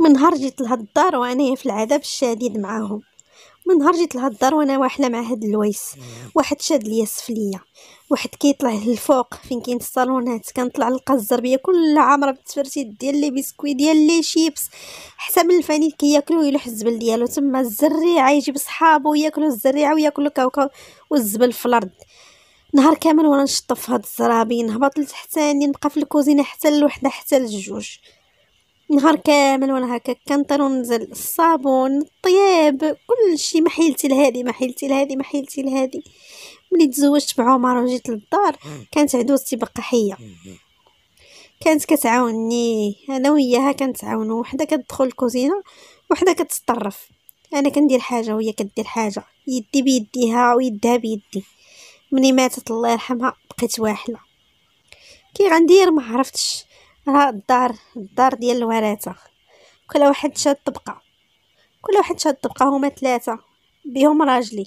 من نهار جيت لهاد الدار وانايا في العذاب الشديد معاهم. من نهار جيت لهاد الدار وأنا واحله مع هاد اللوايس واحد شاد ليا السفلية. واحد كيطلع للفوق فين كاين الصالونات. كنطلع نلقى الزربية. كلها عامره بالتفرتيت ديال les biscuits ديال les chips. حتى من الفانيل كياكلو ويلوح الزبل ديالو. تما الزريعة يجيب صحابو ياكلو الزريعة وياكلو كاوكاو والزبل في الأرض. نهار كامل وأنا نشطف هاد الزرابي نهبط لتحتاني نبقى في الكوزينة حتى الوحده حتى للجوج. نهار كامل وأنا هكا كنطير وننزل الصابون الطياب كلشي ما حيلتي لهادي ما حيلتي لهادي ما حيلتي ملي تزوجت مع عمر وجيت للدار كانت عدوزتي باقا حيه كانت كتعاونني أنا وياها كنتعاونوا وحدة كتدخل الكوزينة وحدة كتطرف أنا كندير حاجة وهي كدير حاجة. يدي بيديها ويدها بيدي. مني ماتت الله يرحمها بقيت واحلة. كي غندير ما عرفتش. راه الدار الدار ديال الورثة. كل واحد شاد طبقة. كل واحد شاد طبقة هما ثلاثة. بهم راجلي.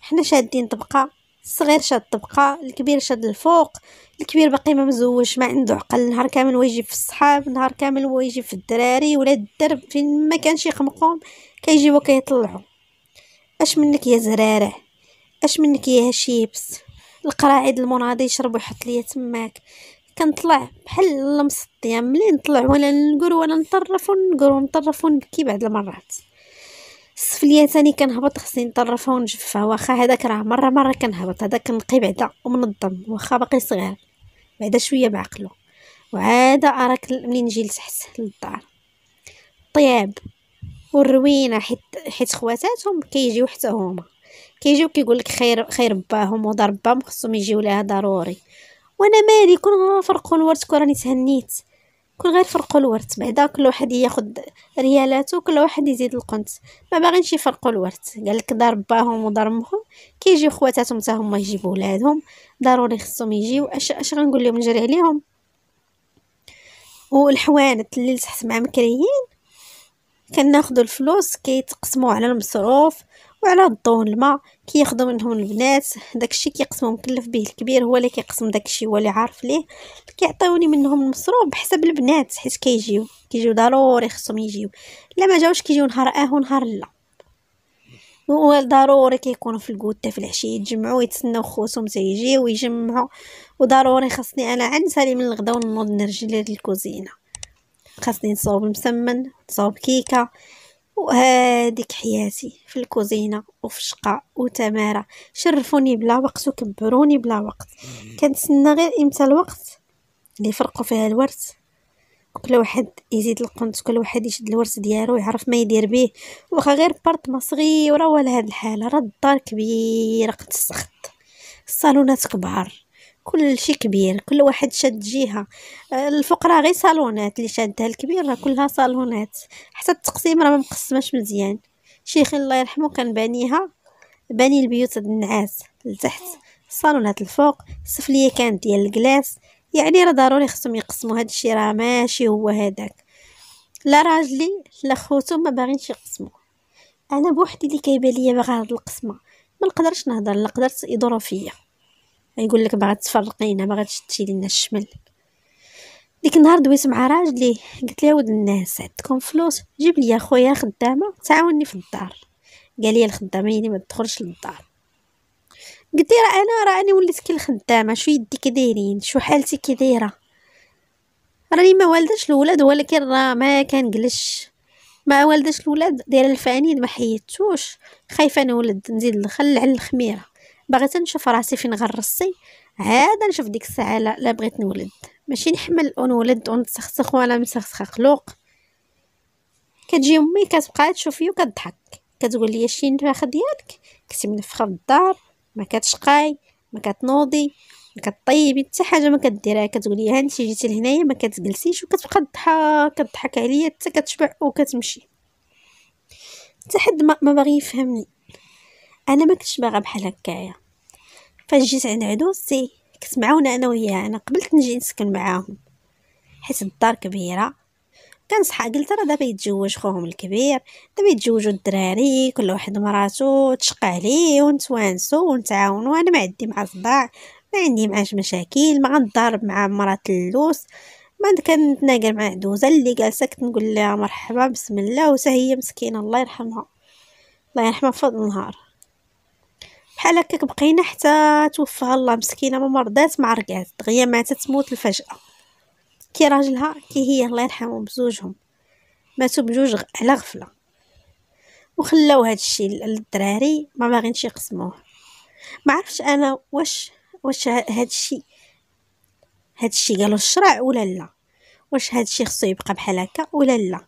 حنا شادين طبقة. الصغير شاد طبقة الكبير شاد الفوق. الكبير باقي ما مزوج ما عنده عقل. نهار كامل هو في الصحاب نهار كامل هو في الدراري. ولا الدرب فين ما كانش يخمقهم كيجيبو كيطلعوا أش منك يا زرارة؟ أش منك يا شيبس؟ القراعيد المناضي يشرب ويحط ليا تماك. كنطلع بحال المسطيه ملي نطلع ولا نقول ولا نطرف ونقول ونطرف ونبكي بعد المرات. السفليه ثاني كنهبط خصني نطرفها ونجفها واخا هذاك راه مرة مرة كنهبط هذاك كنقي بعدا ومنظم واخا باقي صغير بعدا شوية بعقلو. وعاد أراك منين نجي لتحت للدار. طياب والروينة حيت حيت خواتاتهم كيجيو حتى هما. كيجيو كيقول لك خير خير باهم ودار باهم خصهم يجيو لها ضروري. وأنا مالي؟ كون غنفرقوا الورث كون راني تهنيت. كون غير فرقوا الورث بعدا كل واحد ياخد ريالاتو كل واحد يزيد القنت. ما باغينش يفرقوا الورث. قال لك دار باهم ودار امهم كيجيو خواتاتهم حتى هما يجيبوا ولادهم. ضروري خصهم يجيو. اش اش غنقول لهم نجري عليهم؟ والحوانت اللي تحت مع مكريين. كناخذوا الفلوس كيتقسموا على المصروف. وعلى الضو والماء كياخذوا منهم البنات. داكشي كيقسمو مكلف به الكبير هو اللي كيقسم داكشي هو اللي عارف ليه. كيعطيوني منهم المصروف بحسب البنات حيت كيجيو. كيجيو ضروري خصهم يجيو. لا ما جاوش كيجيو نهار آه ونهار لا. وضروري كيكونوا في الكوته في العشية يتجمعوا يتسناو خوتهم تيجيو ويجمعوا وضروري خاصني أنا عنسالي من الغدا ونوض نرجع للكوزينه خاصني نصاوب المسمن نصاوب كيكة. وهاديك حياتي في الكوزينة وفي الشقة وتمارة. شرفوني بلا وقت وكبروني بلا وقت. كنتسنى غير إمتى الوقت اللي يفرقوا فيها الورث. كل واحد يزيد القنت كل واحد يشد الورث ديالو يعرف ما يدير به واخا غير ما صغيرة ولا هاد الحالة. راه الدار كبيرة قد السخط الصالونات كبار. كل شيء كبير كل واحد شاد جهة. الفقراني غير صالونات اللي شادها الكبير راه كلها صالونات. حتى التقسيم راه ما مقسماش مزيان. شيخي الله يرحمه كان بانيها باني البيوت النعاس لتحت الصالونات الفوق السفلية كانت ديال الگلاس. يعني راه ضروري خصهم يقسموا. هاد الشيء راه ماشي هو هذاك لا راجلي لا خوتو ما باغينش يقسموا. أنا بوحدي اللي كيبان ليا باغا هاد القسمة. ما نقدرش نهضر لا قدرت يدوروا فيا يقول لك باغا تفرقينا باغا تشتت لينا الشمل ديك النهار دويت مع راجلي قلت له ولد الناس عندكم فلوس؟ جيب لي خويا خدامة تعاوني في الدار. قال لي الخدامة يعني ما تدخلش للدار. قلت راه أنا راني وليت كي الخدامة شوف يدي كي دايرين شوف حالتي كي دايرة؟ راني ما والداش الولاد ولكن راه ما كنجلش ما والداش الولاد دايرة الفانيد ما حيدتوش. خايفة نولد نزيد نخلع على الخميرة. بغيت نشوف راسي فين غرسني عاد نشوف ديك الساعة لا, لا بغيت نولد. ماشي نحمل ونولد ونتسخسخ ولا مسخسخه خلقة كتجي امي كتبقى تشوفي وكتضحك. كتقول لي فين النفاخ ديالك؟ كنتي منفخه في الدار. ما كتشقاي ما كتنوضي ما كطيبي حتى حاجة ما كديرها. كتقول لي هانتي جيتي لهنايا ما كتجلسيش وكتبقى تضحك كتضحك عليا حتى كتشبع وكتمشي. حتى حد ما باغي يفهمني. أنا ما كنتش باغا بحال هكايا. فاش جيت عند عدوزتي كنت معاونه أنا وياها أنا قبلت نجي نسكن معاهم. حيت الدار كبيرة. كنصحى قلت راه دابا يتزوج خوهم الكبير. دابا يتزوجوا الدراري كل واحد مراتو تشقى عليه ونتوانسوا ونتعاونوا أنا ما عندي مع صداع ما عندي معاش مشاكل ما غنضارب مع مرات اللوس. ما كنتناقر مع عدوزة اللي جالسة كنقول لها مرحبا بسم الله هي مسكينة الله يرحمها. الله يرحمها فضل النهار. بحال هكاك بقينا حتى توفاها الله مسكينة ما مرضات ما رجعت دغيا ماتت تموت الفجأة. كي راجلها كي هي الله يرحمهم بزوجهم. ماتوا بجوج على غفلة. وخلاو هذا الشيء للدراري ما باغينش يقسموه. ما عرفتش أنا واش واش هذا الشيء هذا الشيء قالوا الشرع ولا لا؟ واش هذا الشيء خصو يبقى بحال هكا ولا لا؟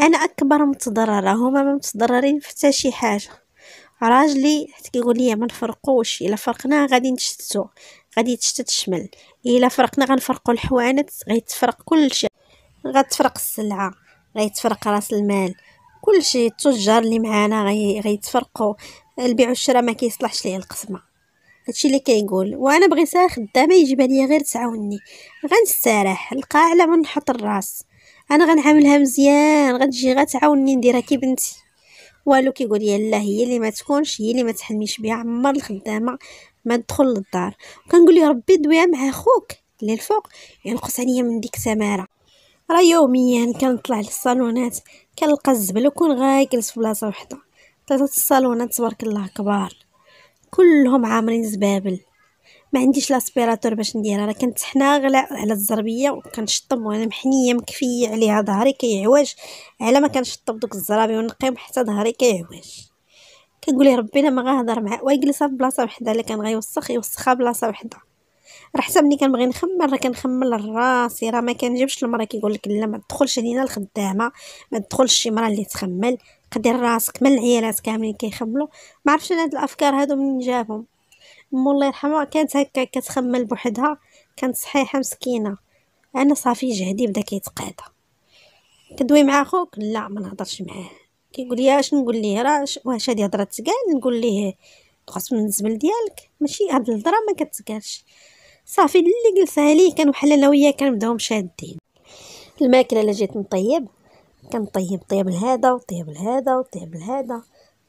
أنا أكبر متضررة هما ما متضررين في حتى شي حاجة. راجلي حتى كيقول لي ما نفرقوش إلا فرقنا غادي نتشتتو غادي تشتت الشمل إلا فرقنا غنفرقوا الحوانت غيتفرق كلشي غتفرق السلعة غيتفرق راس المال كلشي التجار اللي معانا غي غيتفرقوا البيع والشراء ما كيصلحش ليه القسمة. هادشي اللي كيقول وأنا بغيتها خدامة يجب ليا غير تعاوني غنستريح القاع على ما نحط الراس. أنا غنعاملها مزيان غتجي غتعاوني نديرها كي بنتي. والو كيقول يلا هي اللي ما تكونش هي اللي ما تحلميش بها عمر الخدامة ما تدخل للدار. وكنقول لي ربي دويها مع خوك اللي الفوق ينقص عليا من ديك سماره راه يوميا كنطلع للصالونات كنلقى الزبل وكون غايجلس في بلاصة وحدة. ثلاثة الصالونات تبارك الله كبار كلهم عامرين زبابل. ما عنديش l'aspirateur باش نديرها راه كنتحنا غا على الزربية وكنشطب وأنا محنية مكفيه عليها ظهري كيعوج على ما كنشطب دوك الزرابي ونقيم حتى ظهري كيعوج كنقول ربي أنا ما غنهضر معاه ويجلس في بلاصة وحده الا كان غيوسخ يوسخها بلاصة وحده راه حتى ملي كنبغي نخمم راه كنخمم راسي راه ما كنجيبش المراه كيقول لك لا ما تدخلش علينا الخدامة ما تدخلش شي مراه اللي تخمل قدير راسك من العيالات كاملين كيخملوا. ما عرفتش أنا هاد الأفكار هادو منين جابهم. مو الله يرحمها كانت هكا كتخمل بوحدها كانت صحيحة مسكينة. أنا صافي جهدي بدا كيتقادا كدوي مع خوك؟ لا ما نهضرش معاه. كيقول لي اش نقول ليه؟ راه واش هادي هضرة تقال نقول ليه تخص من الزبل ديالك؟ ماشي هاد الهضرة ما كتقالش صافي اللي جلسها لي كانوا بحال أنا وياه كنبداو مشادين الماكلة اللي جيت نطيب كنطيب طيب لهذا وطيب لهذا وطيب لهذا.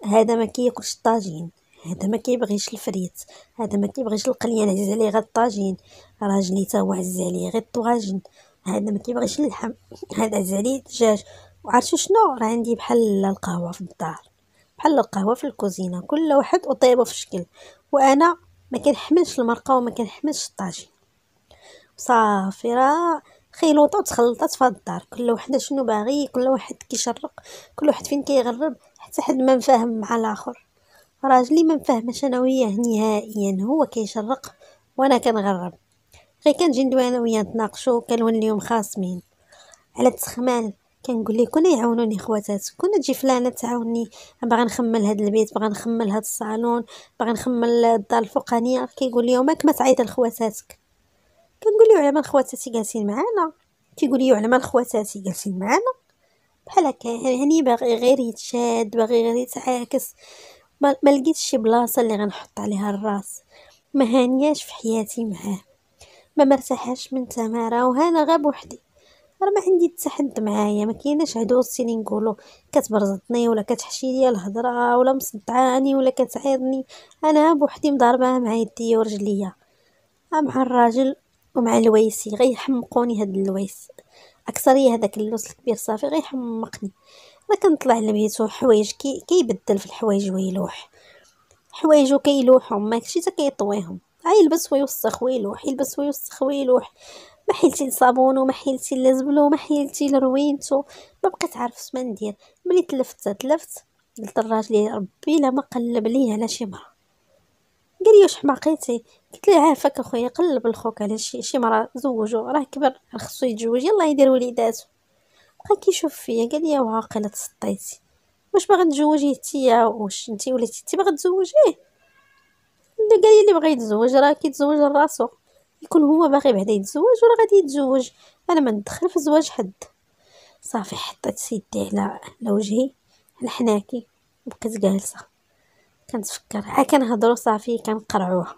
هذا ما كياكلش الطاجين. هذا ما كيبغيش الفريت هذا ما كيبغيش القليان عزيز عليه غير الطاجين. راجلي تا هو عزيز عليه غير الطواجن هذا ما كيبغيش اللحم هذا عزيز عليه الدجاج. وعرفتوا شنو؟ راه عندي بحال القهوة في الدار بحال القهوة في الكوزينة كل واحد وطيبه في شكل. وأنا ما كنحملش المرقة وما كنحملش الطاجين. صافي راه خيلوطة وتخلطات في الدار. كل وحده شنو باغي كل واحد كيشرق كل واحد فين كيغرب حتى حد ما مفاهم مع الآخر. راجلي ما مفاهمش أنا وياه نهائيا هو كيشرق وأنا كنغرب. غير ندوي أنا وياه نتناقشوا كنوليو خاصمين. على التخمال كنقول ليه كون يعاونوني خواتات كون تجي فلانة تعاوني باغا نخمل هاد البيت باغا نخمل هاد الصالون باغا نخمل الدار الفوقانية. كيقول لي ماك ما تعيط لخواتاتك. كنقول ليه على ما خواتاتي جالسين معانا. كيقول لي على ما خواتاتي جالسين معانا. بحال هكا يعني باغي غير يتشاد باغي غير يتعاكس. ما, لقيتش شي بلاصة اللي غنحط عليها الراس. ما هانياش في حياتي معاه. ما مرتاحاش من تمارة وهنا غاب بوحدي راه ما عندي حتى حد معايا ما كايناش عدوزتي اللي نقولوا كتبرزطني ولا كتحشي ليا الهضرة ولا مصدعاني ولا كتعيرني أنا بوحدي مضاربة مع يدي ورجليا. مع الراجل ومع الويسي غيحمقوني هاد اللويس أكثرية هذاك اللويس الكبير صافي غيحمقني. أنا كنطلع لبيتو حوايج كي كيبدل في الحوايج ويلوح. حوايجو كيلوحهم ماكشي حتى كيطويهم. يلبس ويوسخ ويلوح يلبس ويوسخ ويلوح. ما حيلتي لصابون وما حيلتي لزبل وما حيلتي لروينتو. ما بقيت عارف ما ندير. ملي تلفت تلفت قلت لراجلي ربي لا ما قلب ليه على شي قال لي واش حماقيتي قلت ليه عافاك اخويا قلب لخوك على شي شي مرة زوجو راه كبر خصو يتزوج يلا يدير وليداتو. بقى كيشوف فيا قال لي واقيلا تسطيتي واش باغا تزوجيه نتيا واش نتي وليتي انت باغا تزوجيه قال لي اللي بغى يتزوج راه كيتزوج لراسو. يكون هو باغي بعدا يتزوج ولا غادي يتزوج. أنا ما ندخل في زواج حد. صافي حطيت سيدي على على وجهي على حناكي وبقيت جالسة. كنتفكر ها كنهضروا صافي كنقرعوها.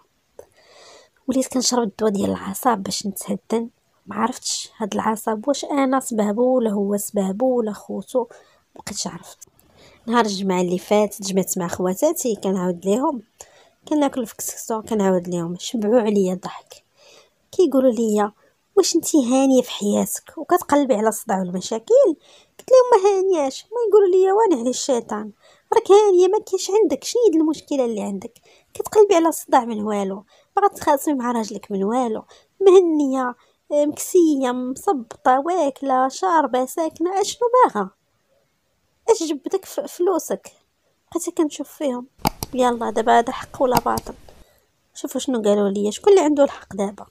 وليت كنشرب الدواء ديال العصاب باش نتهدن ما عرفتش هاد العصاب واش أنا سبابو ولا هو سبابو ولا خوتو بقيتش عرفت. نهار الجمعة اللي فات تجمعت مع خواتاتي كنعاود ليهم. كناكل في كسكسو كنعاود ليهم. شبعوا عليا ضحك كيقولوا لي واش انتي هانية في حياتك؟ وكتقلبي على الصداع والمشاكل. قلت لهم ما هانياش. ما يقولوا لي وأنا على الشيطان. راك هانية ما كاينش عندك. شنو هي المشكلة اللي عندك؟ كتقلبي على الصداع من والو. باغا تخاصمي مع راجلك من والو. مهنية مكسية مصبطة واكلة شاربة ساكنة. أشنو باغا؟ أش جبدك فلوسك؟ بقيت كنشوف فيهم. يلا دابا هذا حق ولا باطل. شوفوا شنو قالوا لي. شكون اللي عنده الحق دابا؟